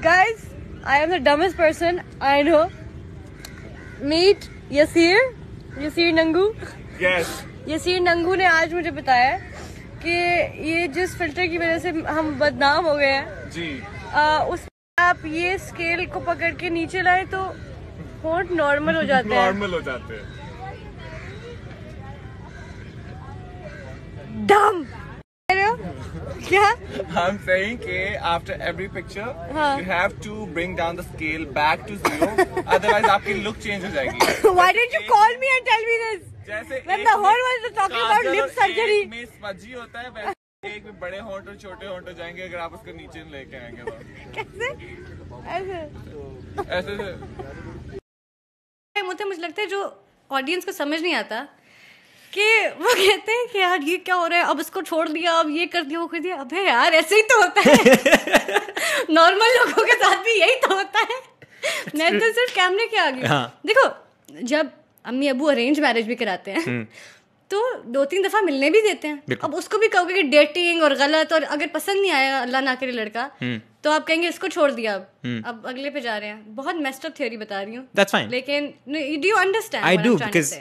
Guys, I am the dumbest person I know. Meet Yasir. Yasir Nangu. Yes. यसीर नंगू ने आज मुझे बताया कि ये जिस फ़िल्टर की वजह से हम बदनाम हो गए हैं जी आ, उस आप ये स्केल को पकड़ के नीचे लाए तो होंठ नॉर्मल हो जाते हैं नॉर्मल हो जाते हैं डम क्या I'm saying कि after every picture हाँ. you have to bring down the scale back to zero otherwise आपकी look change हो जाएगी Why didn't you call me and tell me this? जैसे When एक the में whole world is talking about lip surgery. एक में स्पजी होता है वैसे एक में बड़े होंठ और छोटे होंठ हो जाएँगे अगर आप उसको नीचे लेके आएँगे तो कैसे ऐसे ऐसे है मुझे लगता है जो ऑडियंस को समझ नहीं आता कि वो कहते हैं कि यार ये क्या हो रहा है? अब इसको छोड़ दिया अब ये कर दिया वो कर दिया। अबे यार ऐसे ही तो होता है। नॉर्मल लोगों के साथ भी यही तो होता है। मैं तो सिर्फ़ कैमरे के आगे हाँ। देखो जब अम्मी अबू अरेंज मैरिज भी कराते हैं तो दो तीन दफ़ा मिलने भी देते हैं। अब उसको भी कहोगे कि डेटिंग और गलत और अगर पसंद नहीं आया अल्लाह ना करे लड़का तो आप कहेंगे इसको छोड़ दिया अब। अब अगले पे जा रहे हैं। बहुत मेस्टअप थ्योरी बता रही हूँ। लेकिन do you understand I do because